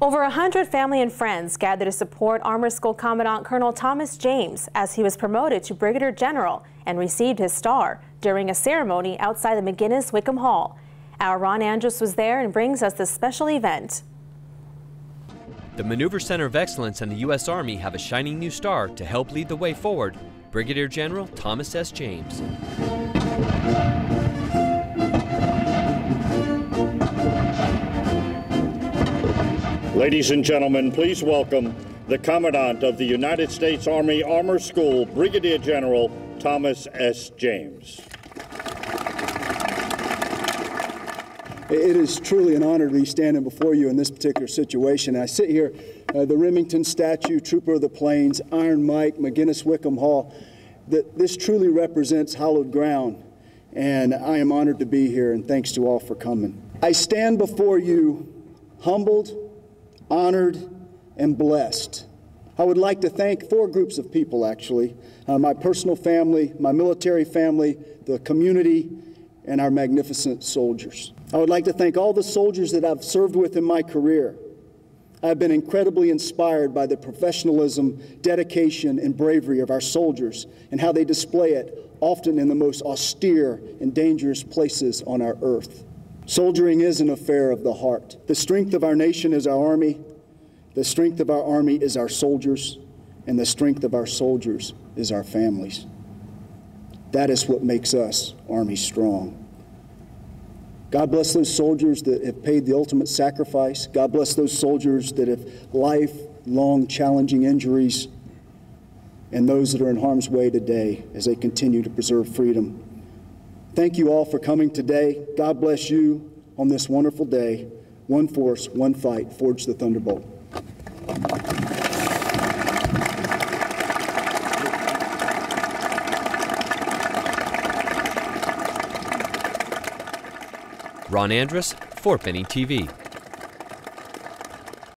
Over 100 family and friends gathered to support Armor School Commandant Colonel Thomas James as he was promoted to Brigadier General and received his star during a ceremony outside the McGinnis Wickham Hall. Our Ron Andruss was there and brings us this special event. The Maneuver Center of Excellence and the U.S. Army have a shining new star to help lead the way forward. Brigadier General Thomas S. James. Ladies and gentlemen, please welcome the Commandant of the United States Army Armor School, Brigadier General Thomas S. James. It is truly an honor to be standing before you in this particular situation. I sit here, uh, the Remington statue, Trooper of the Plains, Iron Mike, McGinnis Wickham Hall. That this truly represents hallowed ground, and I am honored to be here, and thanks to all for coming. I stand before you humbled honored, and blessed. I would like to thank four groups of people, actually uh, my personal family, my military family, the community, and our magnificent soldiers. I would like to thank all the soldiers that I've served with in my career. I've been incredibly inspired by the professionalism, dedication, and bravery of our soldiers and how they display it, often in the most austere and dangerous places on our earth. Soldiering is an affair of the heart. The strength of our nation is our army, the strength of our army is our soldiers, and the strength of our soldiers is our families. That is what makes us Army strong. God bless those soldiers that have paid the ultimate sacrifice. God bless those soldiers that have lifelong challenging injuries and those that are in harm's way today as they continue to preserve freedom. Thank you all for coming today. God bless you on this wonderful day. One force, one fight, forge the Thunderbolt. Ron Andruss, Benning TV.